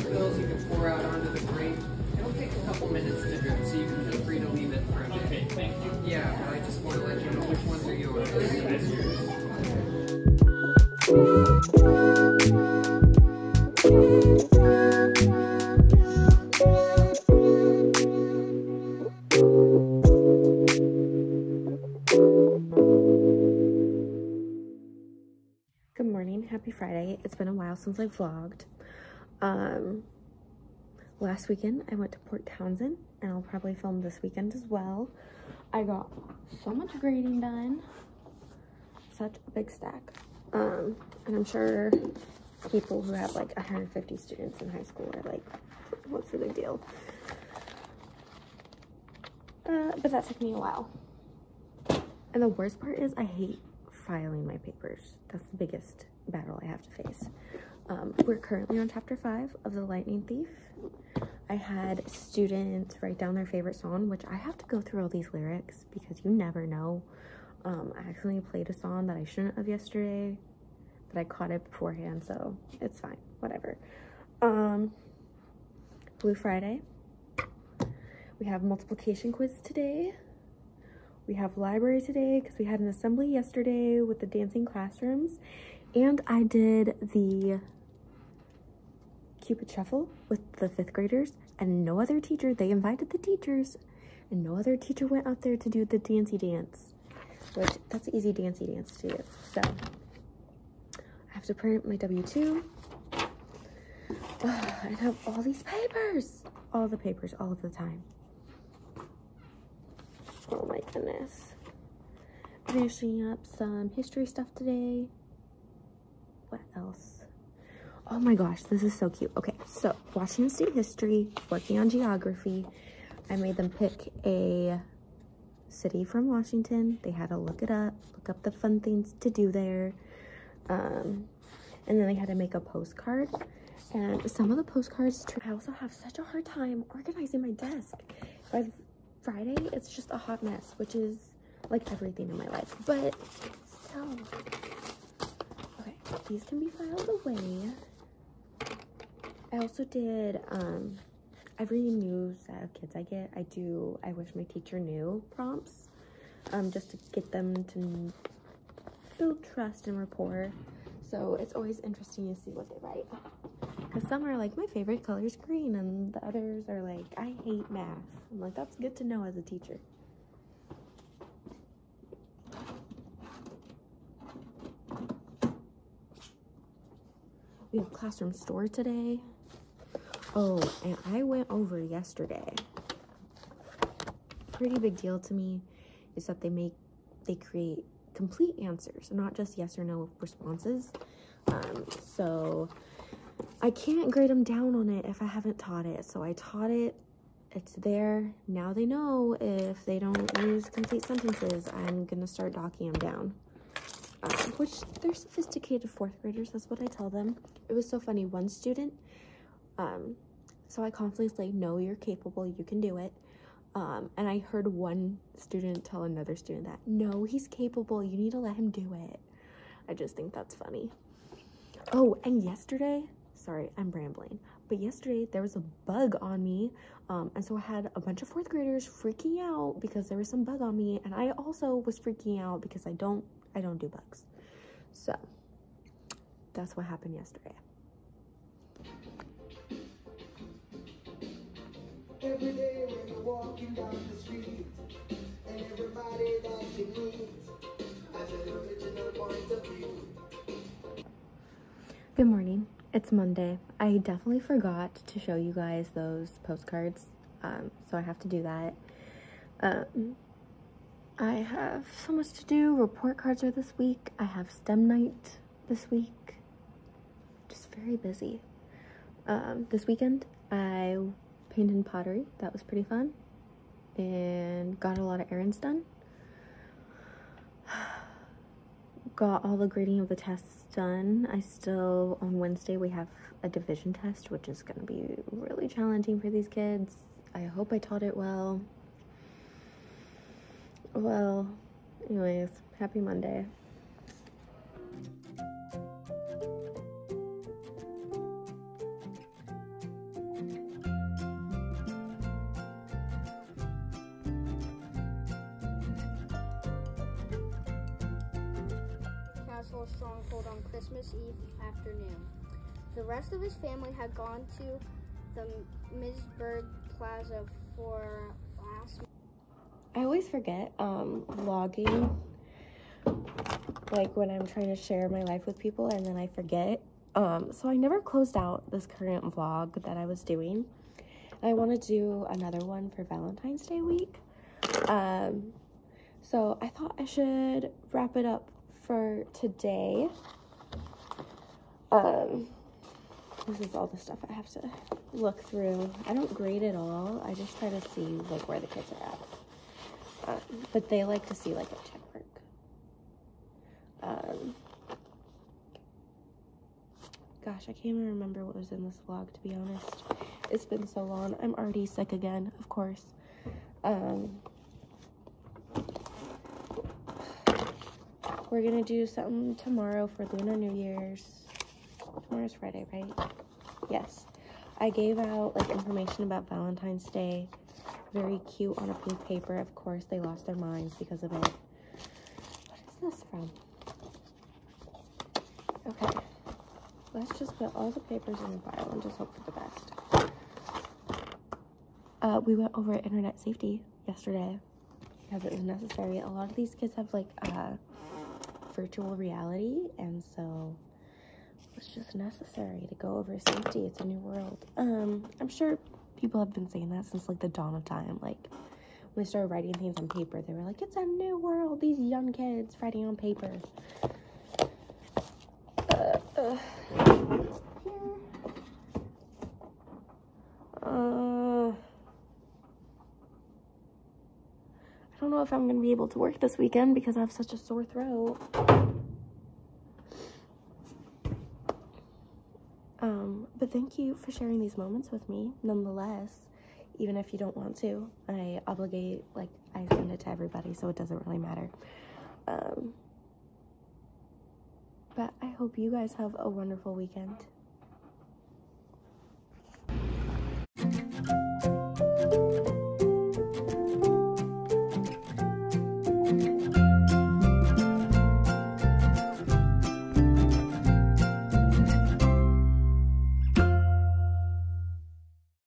If it you can pour out onto the grate. It'll take a couple minutes to drip, so you can feel free to leave it for a bit. Okay, thank you. Yeah, but I just want to let you know which ones are yours. That's yours. Good morning, happy Friday. It's been a while since I vlogged. Um, last weekend I went to Port Townsend and I'll probably film this weekend as well. I got so much grading done. Such a big stack. Um, and I'm sure people who have like 150 students in high school are like, what's the big deal? Uh, but that took me a while. And the worst part is I hate filing my papers. That's the biggest battle I have to face. Um, we're currently on chapter five of The Lightning Thief. I had students write down their favorite song, which I have to go through all these lyrics because you never know. Um, I accidentally played a song that I shouldn't have yesterday, but I caught it beforehand, so it's fine. Whatever. Um, Blue Friday. We have multiplication quiz today. We have library today because we had an assembly yesterday with the dancing classrooms. And I did the Cupid Shuffle with the fifth graders and no other teacher. They invited the teachers and no other teacher went out there to do the dancey dance, which that's an easy dancey dance to do. So I have to print my W-2. I have all these papers, all the papers, all of the time. Oh my goodness. Finishing up some history stuff today. Oh my gosh, this is so cute. Okay, so Washington State history, working on geography. I made them pick a city from Washington. They had to look it up, look up the fun things to do there. Um, and then they had to make a postcard. And some of the postcards, I also have such a hard time organizing my desk. By Friday, it's just a hot mess, which is like everything in my life. But still. Okay, these can be filed away. I also did, um, every new set of kids I get, I do I wish my teacher knew prompts. Um, just to get them to build trust and rapport. So it's always interesting to see what they write. Because some are like, my favorite color is green, and the others are like, I hate math. I'm like, that's good to know as a teacher. We have classroom store today. Oh, and I went over yesterday. Pretty big deal to me is that they make, they create complete answers, not just yes or no responses. Um, so I can't grade them down on it if I haven't taught it. So I taught it. It's there. Now they know if they don't use complete sentences, I'm to start docking them down. Um, which they're sophisticated fourth graders. That's what I tell them. It was so funny. One student, um, so I constantly say, no, you're capable. You can do it. Um, and I heard one student tell another student that, no, he's capable. You need to let him do it. I just think that's funny. Oh, and yesterday, sorry, I'm rambling, but yesterday there was a bug on me. Um, and so I had a bunch of fourth graders freaking out because there was some bug on me. And I also was freaking out because I don't, I don't do bugs. So that's what happened yesterday. Every day when you're walking down the street, and everybody that you meet has an original point of view. Good morning. It's Monday. I definitely forgot to show you guys those postcards, um, so I have to do that. Um, I have so much to do. Report cards are this week. I have STEM night this week. Just very busy. Um, this weekend, I painted pottery. That was pretty fun. And got a lot of errands done. got all the grading of the tests done. I still, on Wednesday, we have a division test, which is going to be really challenging for these kids. I hope I taught it well. Well, anyways, happy Monday. Stronghold on Christmas Eve afternoon. The rest of his family had gone to the Misburg Plaza for last I always forget um, vlogging, like when I'm trying to share my life with people and then I forget. Um, so I never closed out this current vlog that I was doing. I want to do another one for Valentine's Day week. Um, so I thought I should wrap it up for today. Um, this is all the stuff I have to look through. I don't grade it all. I just try to see like where the kids are at. Um, but they like to see like a check mark. Um, gosh, I can't even remember what was in this vlog to be honest. It's been so long. I'm already sick again, of course. Um, we're gonna do something tomorrow for Lunar New Year's. Tomorrow's Friday, right? Yes. I gave out like information about Valentine's Day. Very cute on a pink paper. Of course, they lost their minds because of it. What is this from? Okay. Let's just put all the papers in the pile and just hope for the best. Uh, we went over internet safety yesterday because it was necessary. A lot of these kids have like uh, virtual reality, and so it's just necessary to go over safety. It's a new world. Um, I'm sure people have been saying that since like the dawn of time. Like when they started writing things on paper, they were like, "It's a new world." These young kids writing on paper. Uh, uh, I don't if I'm gonna be able to work this weekend because I have such a sore throat. Um, but thank you for sharing these moments with me nonetheless. Even if you don't want to, I obligate, like, I send it to everybody, so it doesn't really matter. Um, but I hope you guys have a wonderful weekend.